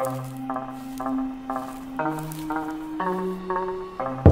Thank you.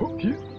O quê?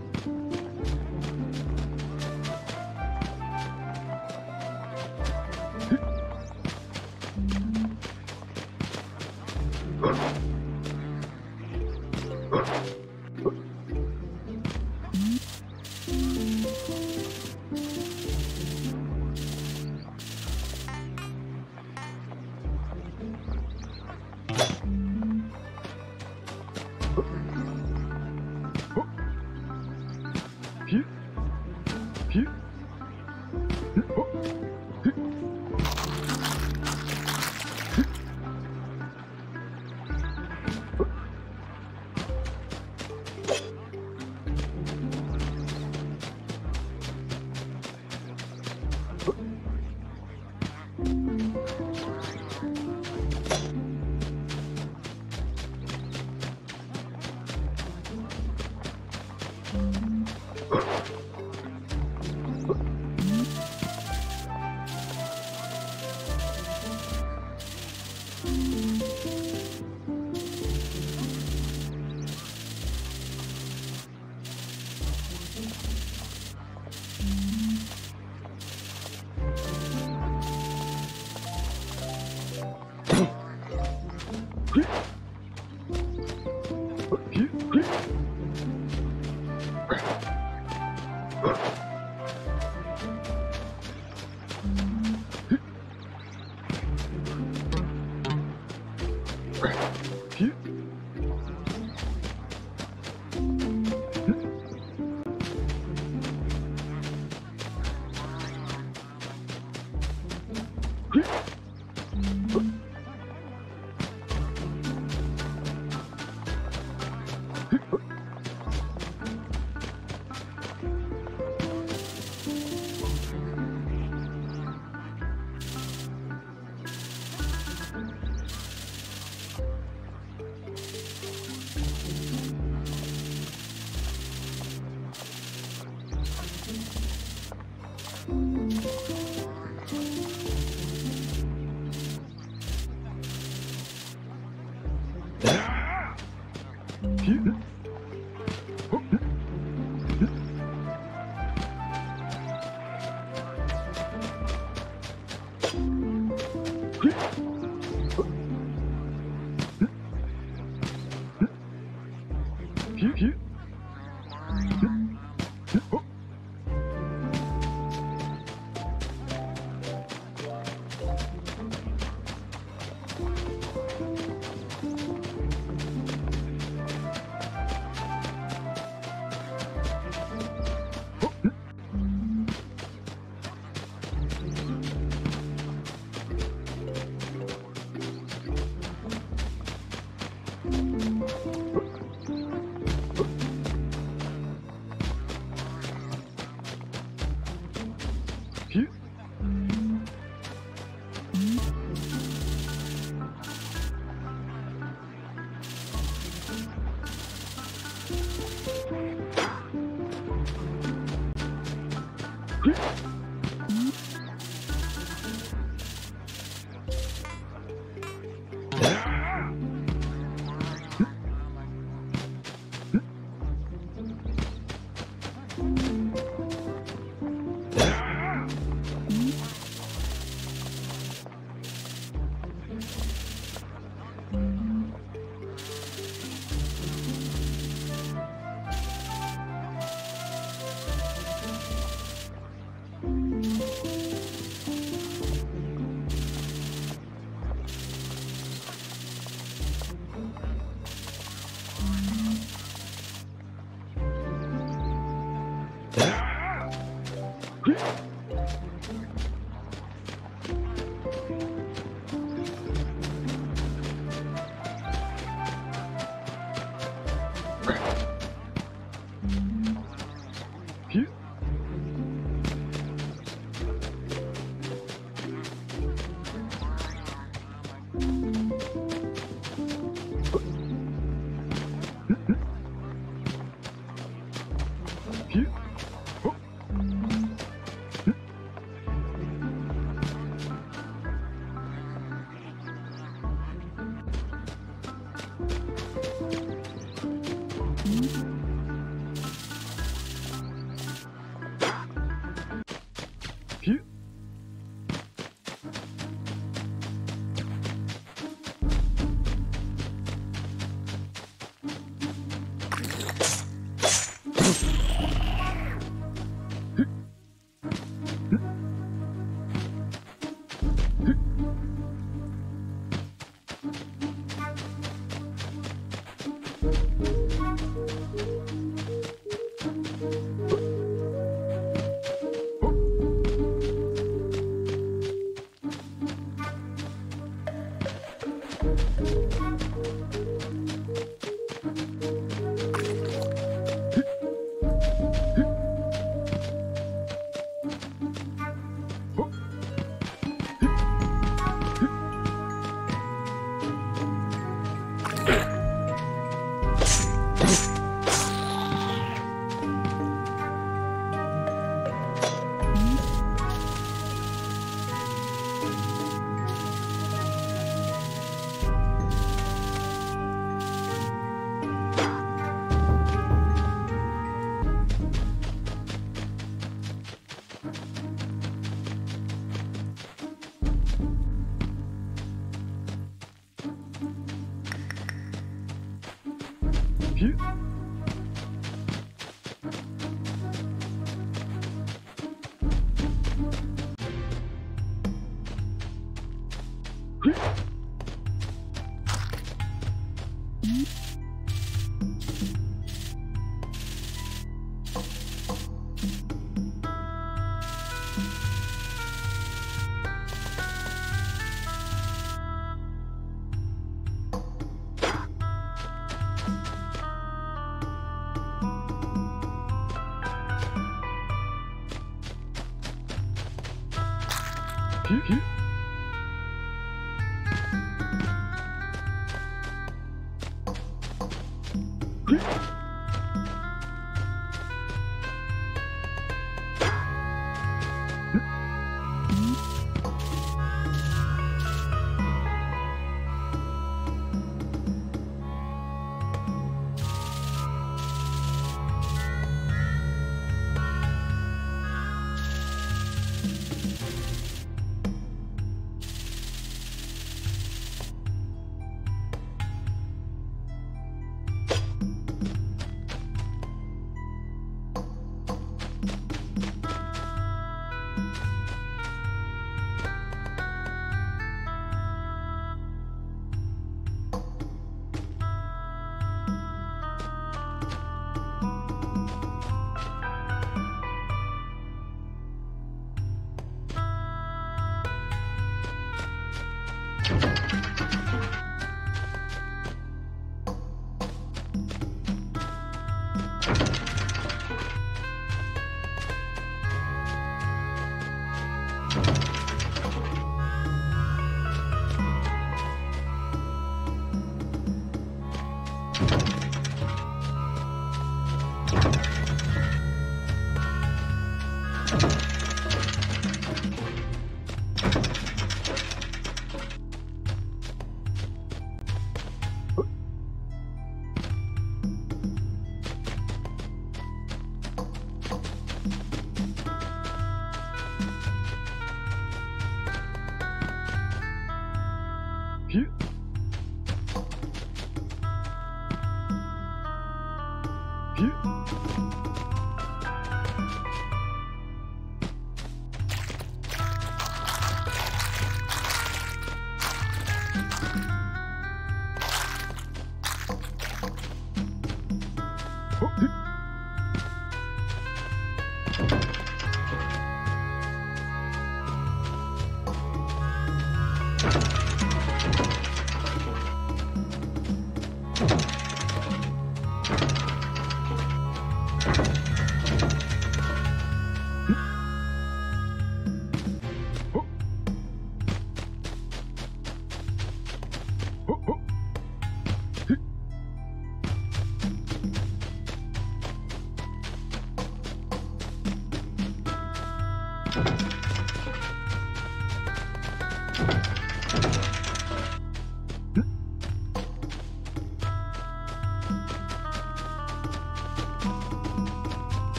Hum?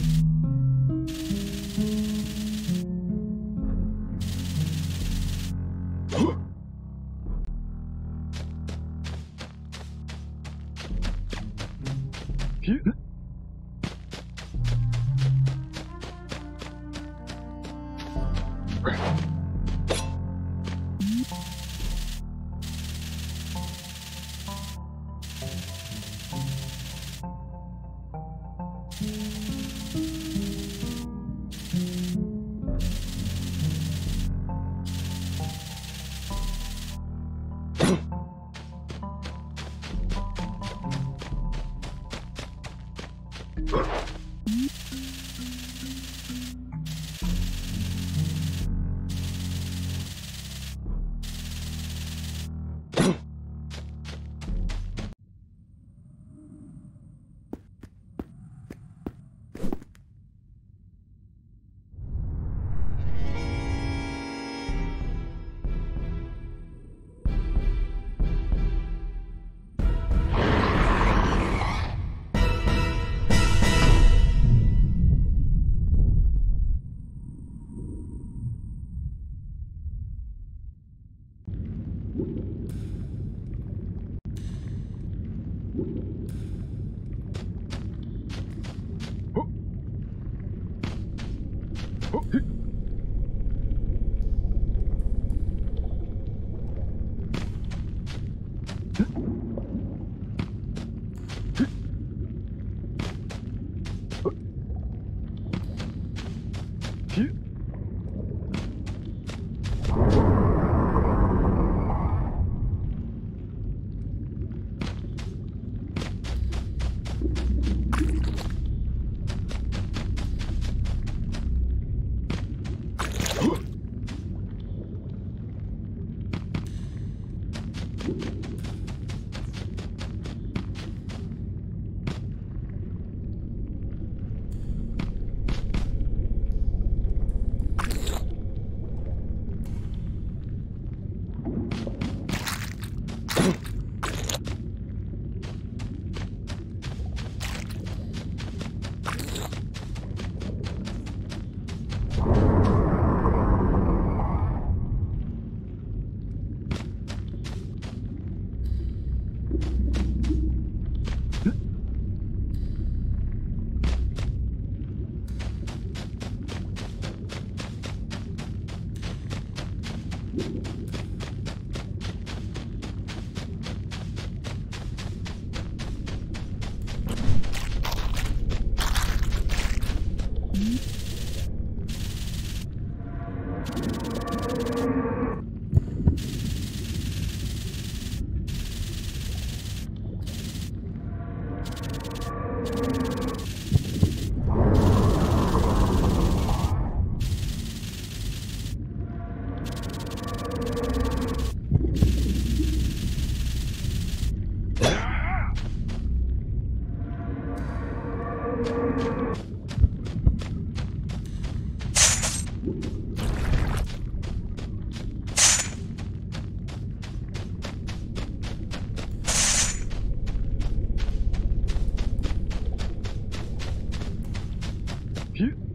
you vu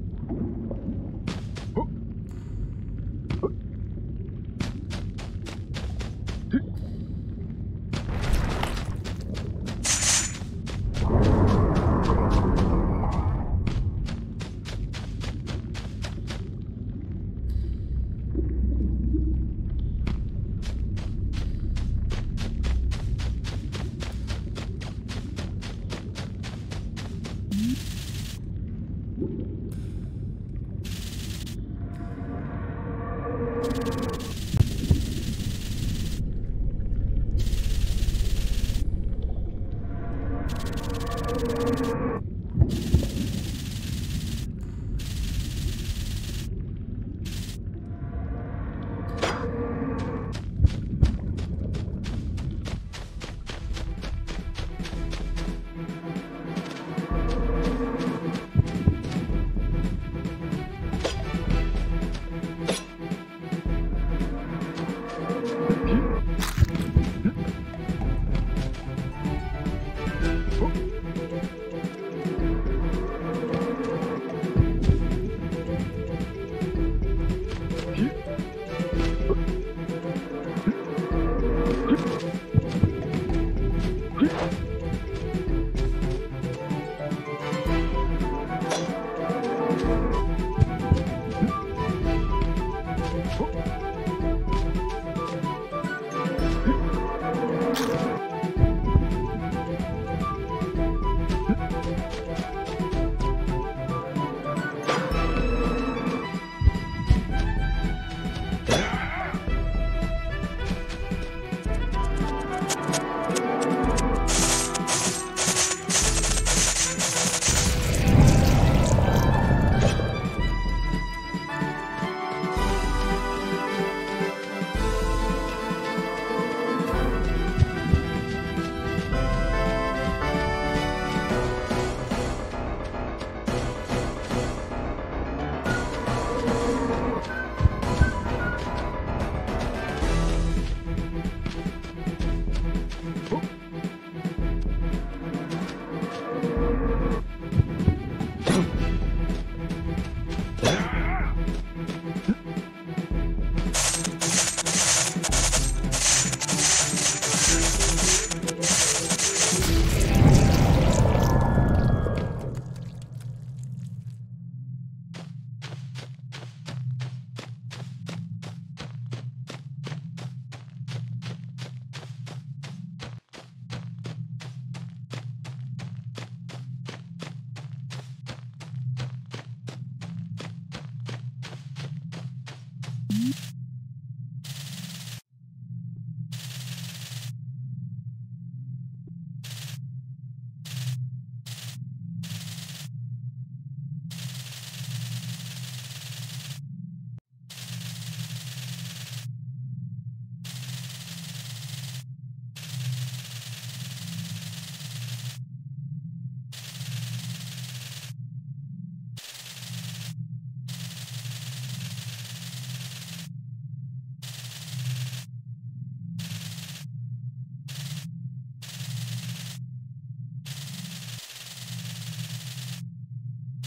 you